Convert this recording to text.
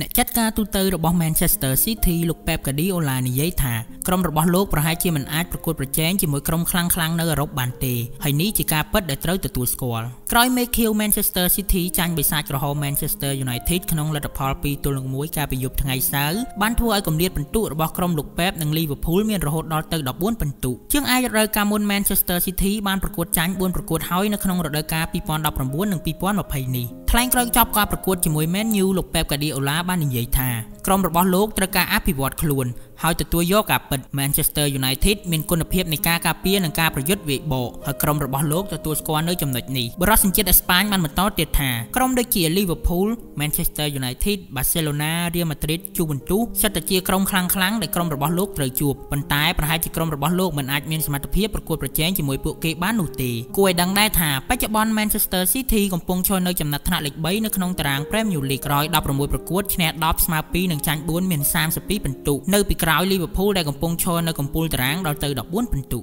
អ្នកចាត់ការទូតរបស់ Manchester City លោក Pep Guardiola និយាយថា ក្រុមរបស់លោកប្រហែលជាមិនអាចប្រកួតប្រជែងជាមួយក្រុមខ្លាំងៗនៅអឺរ៉ុបបានទេហើយនេះជាការពិតដែលត្រូវទទួលស្គាល់ក្រោយមេខៀវ Manchester City ចាញ់បិសាចក្រហម Manchester United ក្នុងលទ្ធផល2ទល់នឹង1កាលពីយប់ថ្ងៃសៅរ៍បានធ្វើឲ្យគម្លាតពិន្ទុរបស់ក្រុមលោក Pep និង Liverpool មានរហូតដល់ទៅ14ពិន្ទុជាងអាចរដូវកាលមុន Manchester City បានប្រកួតចាញ់4ប្រកួតហើយនៅក្នុងរដូវកាល2019និង2020នេះថ្លែងក្រោយចប់ការប្រកួតជាមួយ Man U លោក Pep Guardiola បាននិយាយថា ក្រុមរបស់លោកត្រូវការអភិវឌ្ឍខ្លួនហើយទទួលយកការពិត Manchester United មានគុណភាពនៃការការពារនិងការប្រយុទ្ធវាយបកហើយក្រុមរបស់លោកទទួលស្គាល់នៅចំណុចនេះបរិសុទ្ធជាតិអេស្ប៉ាញបានបន្តទៀតថាក្រុមដូចជា Liverpool Manchester United Barcelona Real Madrid Juventus សិតតែជាក្រុមខ្លាំងខ្លាំងដែលក្រុមរបស់លោកត្រូវជួបប៉ុន្តែប្រហែលជាក្រុមរបស់លោកមិនអាចមានសមត្ថភាពប្រកួតប្រជែងជាមួយពួកគេបាននោះទេគួរឲ្យដឹងដែរថាបច្ចុប្បន្ន Manchester City កំពុងឈរនៅចំណាត់ថ្នាក់លេខ3នៅក្នុងតារាង Premier League ក្រោយ16ប្រកួតឈ្នះ10ស្មើ2និងចាញ់4មាន32ពិន្ទុនៅពីក្រោយ Liverpool ដែលកំពុងឈរនៅកំពូលតារាងដល់ទៅ14ពិន្ទុ